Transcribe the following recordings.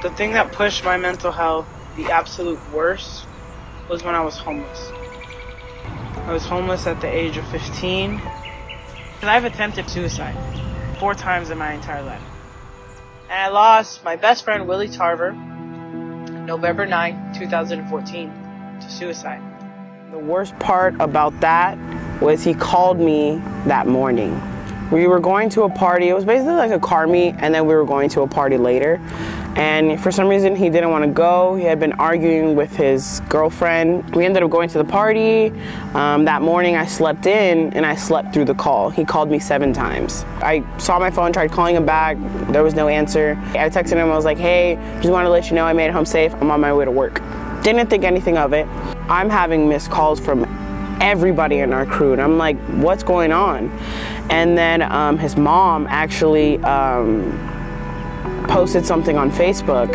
The thing that pushed my mental health the absolute worst was when I was homeless. I was homeless at the age of 15. And I've attempted suicide four times in my entire life. And I lost my best friend, Willie Tarver, November 9, 2014, to suicide. The worst part about that was he called me that morning. We were going to a party. It was basically like a car meet, and then we were going to a party later. And for some reason, he didn't want to go. He had been arguing with his girlfriend. We ended up going to the party. Um, that morning, I slept in and I slept through the call. He called me seven times. I saw my phone, tried calling him back. There was no answer. I texted him. I was like, hey, just want to let you know I made it home safe. I'm on my way to work. Didn't think anything of it. I'm having missed calls from everybody in our crew. And I'm like, what's going on? And then um, his mom actually um, posted something on Facebook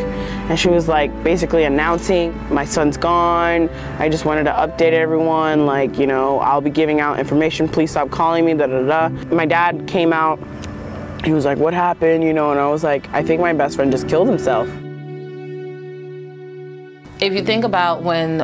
and she was like basically announcing my son's gone. I just wanted to update everyone like, you know, I'll be giving out information. Please stop calling me, da da da. My dad came out. He was like, what happened? You know, and I was like, I think my best friend just killed himself. If you think about when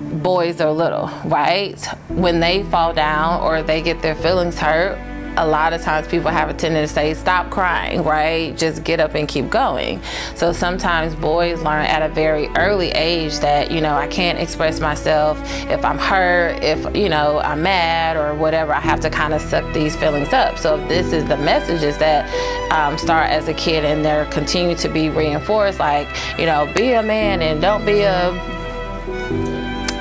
boys are little, right? When they fall down or they get their feelings hurt, a lot of times people have a tendency to say, stop crying, right? Just get up and keep going. So sometimes boys learn at a very early age that, you know, I can't express myself if I'm hurt, if, you know, I'm mad or whatever. I have to kind of suck these feelings up. So this is the messages that um, start as a kid and they're continue to be reinforced, like, you know, be a man and don't be a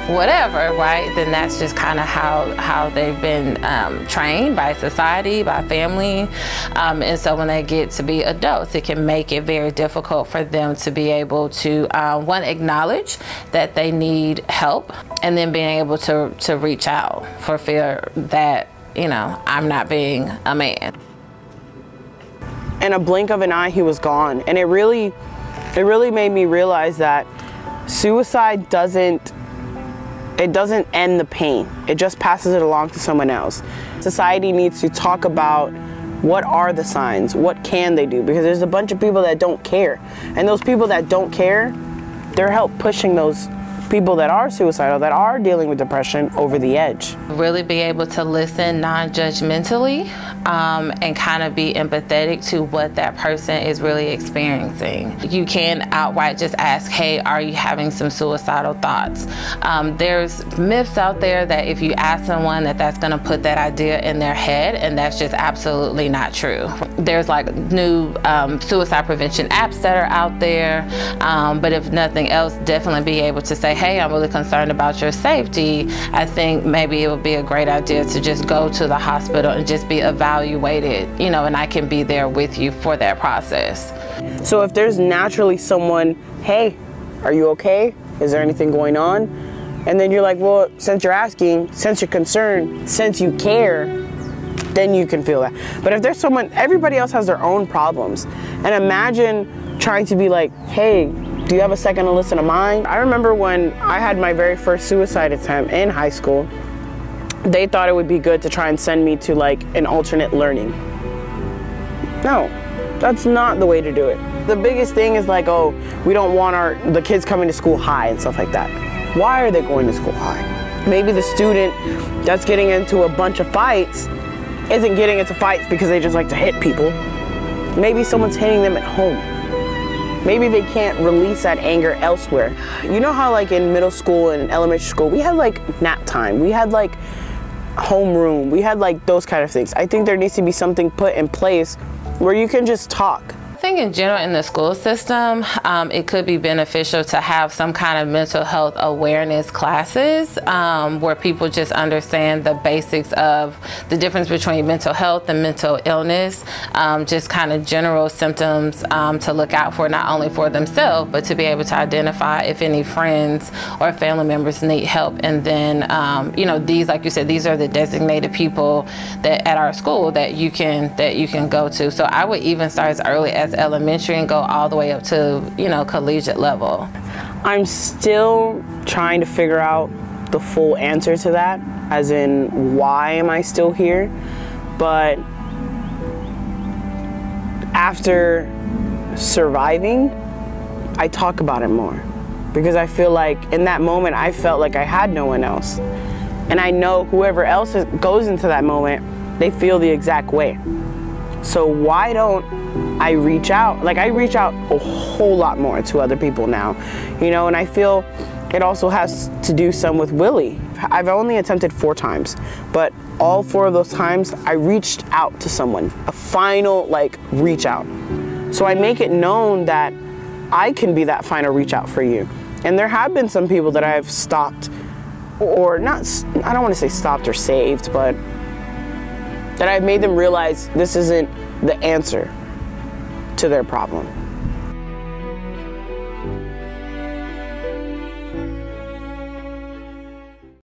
whatever, right? Then that's just kind of how how they've been um, trained by society, by family, um, and so when they get to be adults, it can make it very difficult for them to be able to uh, one acknowledge that they need help, and then being able to to reach out for fear that you know I'm not being a man. In a blink of an eye, he was gone, and it really, it really made me realize that suicide doesn't it doesn't end the pain. It just passes it along to someone else. Society needs to talk about what are the signs? What can they do? Because there's a bunch of people that don't care. And those people that don't care, they're help pushing those people that are suicidal, that are dealing with depression, over the edge. Really be able to listen non judgmentally um, and kind of be empathetic to what that person is really experiencing. You can outright just ask, hey, are you having some suicidal thoughts? Um, there's myths out there that if you ask someone that that's going to put that idea in their head, and that's just absolutely not true. There's like new um, suicide prevention apps that are out there, um, but if nothing else, definitely be able to say, hey, I'm really concerned about your safety. I think maybe it would be a great idea to just go to the hospital and just be evaluated, you know, and I can be there with you for that process. So if there's naturally someone, hey, are you okay? Is there anything going on? And then you're like, well, since you're asking, since you're concerned, since you care, then you can feel that. But if there's someone, everybody else has their own problems. And imagine trying to be like, hey, do you have a second to listen to mine? I remember when I had my very first suicide attempt in high school, they thought it would be good to try and send me to like an alternate learning. No, that's not the way to do it. The biggest thing is like, oh, we don't want our the kids coming to school high and stuff like that. Why are they going to school high? Maybe the student that's getting into a bunch of fights isn't getting into fights because they just like to hit people. Maybe someone's hitting them at home. Maybe they can't release that anger elsewhere. You know how like in middle school and elementary school, we had like nap time. We had like homeroom. We had like those kind of things. I think there needs to be something put in place where you can just talk think in general in the school system, um, it could be beneficial to have some kind of mental health awareness classes um, where people just understand the basics of the difference between mental health and mental illness, um, just kind of general symptoms um, to look out for, not only for themselves, but to be able to identify if any friends or family members need help. And then, um, you know, these, like you said, these are the designated people that at our school that you can that you can go to. So I would even start as early as elementary and go all the way up to, you know, collegiate level? I'm still trying to figure out the full answer to that, as in, why am I still here? But after surviving I talk about it more because I feel like in that moment I felt like I had no one else. And I know whoever else goes into that moment, they feel the exact way. So why don't I reach out? Like I reach out a whole lot more to other people now, you know, and I feel it also has to do some with Willie. I've only attempted four times, but all four of those times I reached out to someone, a final like reach out. So I make it known that I can be that final reach out for you. And there have been some people that I've stopped or not, I don't want to say stopped or saved, but that I've made them realize this isn't the answer to their problem.